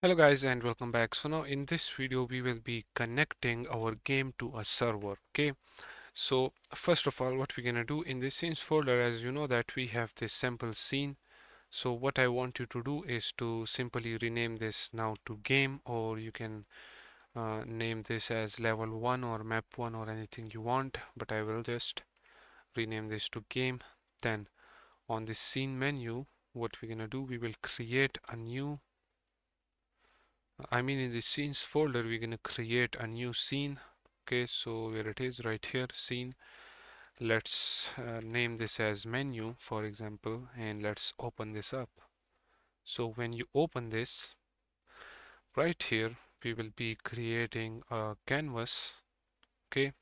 Hello guys and welcome back. So now in this video we will be connecting our game to a server. Okay. So first of all what we're gonna do in this scenes folder as you know that we have this sample scene. So what I want you to do is to simply rename this now to game or you can uh, name this as level 1 or map 1 or anything you want but I will just rename this to game. Then on the scene menu what we're gonna do we will create a new I mean in the scenes folder we're gonna create a new scene. Okay so where it is right here scene. Let's uh, name this as menu for example and let's open this up. So when you open this right here we will be creating a canvas. Okay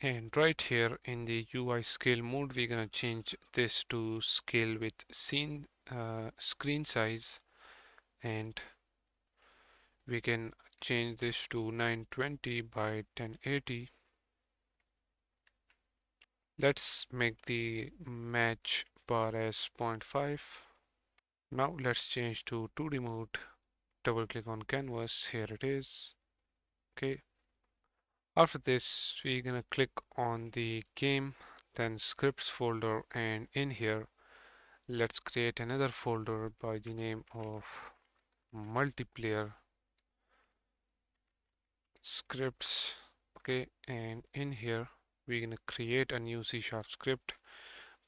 and right here in the UI scale mode we're gonna change this to scale with scene uh, screen size and we can change this to 920 by 1080 let's make the match bar as 0.5 now let's change to 2d mode. Double click on canvas here it is. Okay. After this we're gonna click on the game then scripts folder and in here let's create another folder by the name of multiplayer scripts. Okay and in here we're going to create a new C sharp script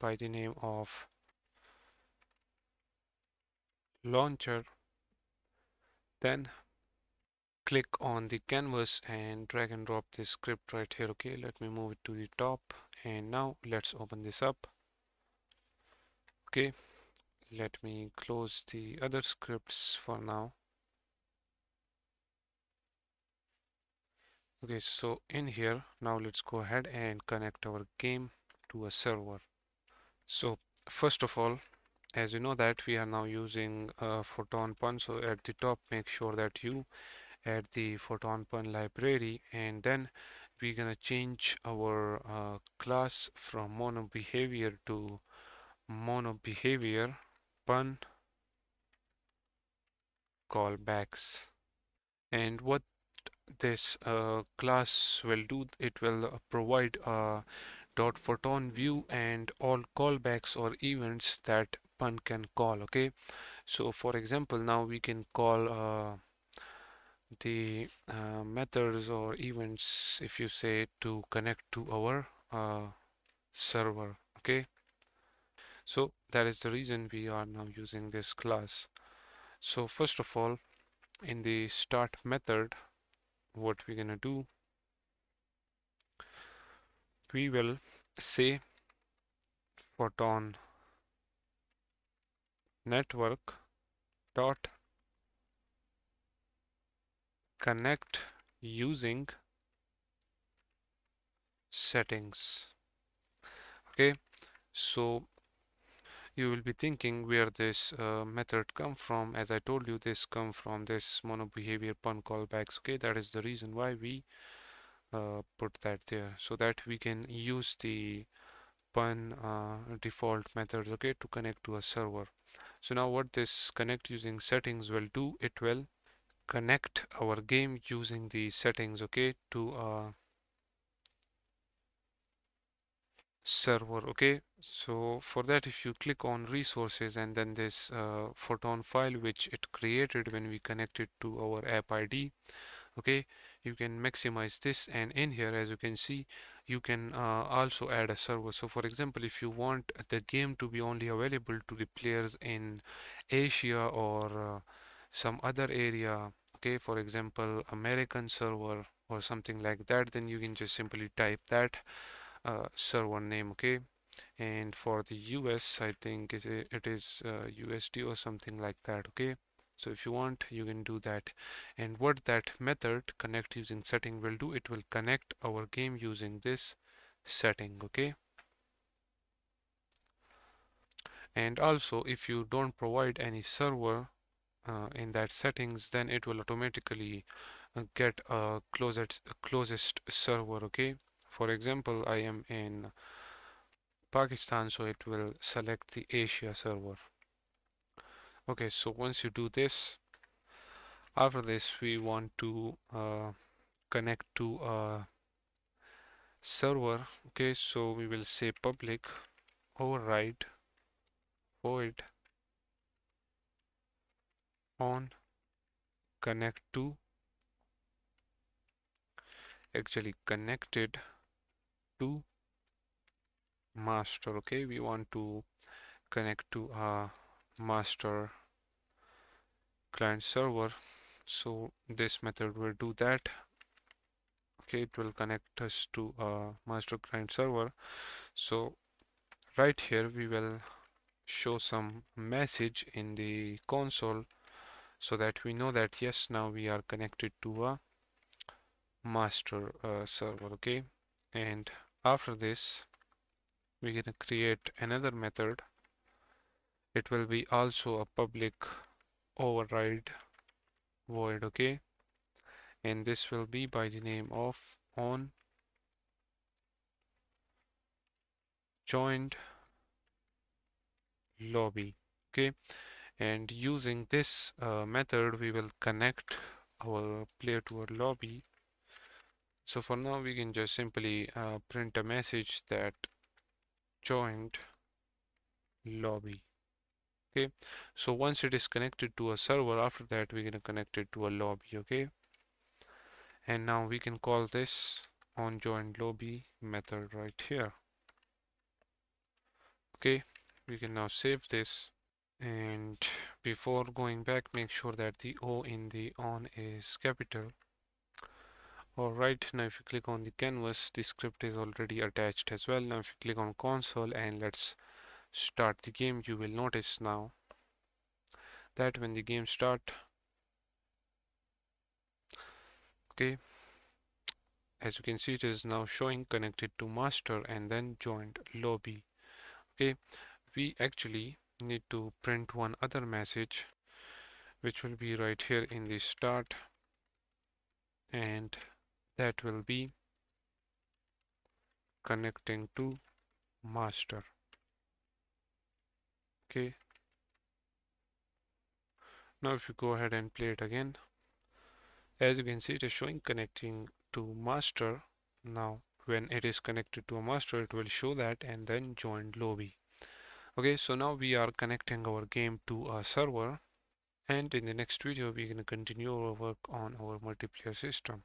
by the name of launcher. Then click on the canvas and drag and drop this script right here. Okay let me move it to the top. And now let's open this up. Okay let me close the other scripts for now Okay, so in here, now let's go ahead and connect our game to a server. So first of all, as you know that we are now using uh, PhotonPun, so at the top, make sure that you add the photon pun library and then we're gonna change our uh, class from mono behavior to mono behavior pun callbacks and what this uh, class will do it will uh, provide a dot photon view and all callbacks or events that pun can call okay? So for example now we can call uh, the uh, methods or events if you say to connect to our uh, server okay? So that is the reason we are now using this class. So first of all in the start method what we're gonna do. We will say photon network dot connect using settings. Okay so you will be thinking where this uh, method come from. As I told you this come from this mono behavior pun callbacks okay that is the reason why we uh, put that there so that we can use the pun uh, default methods okay to connect to a server. So now what this connect using settings will do it will connect our game using the settings okay to a server okay? So for that if you click on resources and then this uh, photon file which it created when we connected to our app id okay? You can maximize this and in here as you can see you can uh, also add a server. So for example if you want the game to be only available to the players in Asia or uh, some other area okay? For example American server or something like that then you can just simply type that uh, server name okay? And for the US I think it is uh, USD or something like that okay? So if you want you can do that. And what that method connect using setting will do it will connect our game using this setting okay? And also if you don't provide any server uh, in that settings then it will automatically uh, get a closest closest server okay for example I am in Pakistan so it will select the Asia server. Okay so once you do this after this we want to uh, connect to a server. Okay so we will say public override void on connect to. Actually connected to master okay? We want to connect to a master client server. So this method will do that. Okay it will connect us to a master client server. So right here we will show some message in the console so that we know that yes now we are connected to a master uh, server okay? And after this we're going to create another method. It will be also a public override void okay? And this will be by the name of on joined lobby okay? And using this uh, method we will connect our player to our lobby so for now we can just simply uh, print a message that joined lobby. Okay? So once it is connected to a server after that we're going to connect it to a lobby okay? And now we can call this on join lobby method right here. Okay? We can now save this. And before going back make sure that the O in the on is capital alright now if you click on the canvas the script is already attached as well. Now if you click on console and let's start the game you will notice now that when the game start okay as you can see it is now showing connected to master and then joined lobby okay. We actually need to print one other message which will be right here in the start and that will be connecting to master. Okay. Now if you go ahead and play it again. As you can see it is showing connecting to master. Now when it is connected to a master it will show that and then join lobby. Okay so now we are connecting our game to a server. And in the next video we're going to continue our work on our multiplayer system